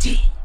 party.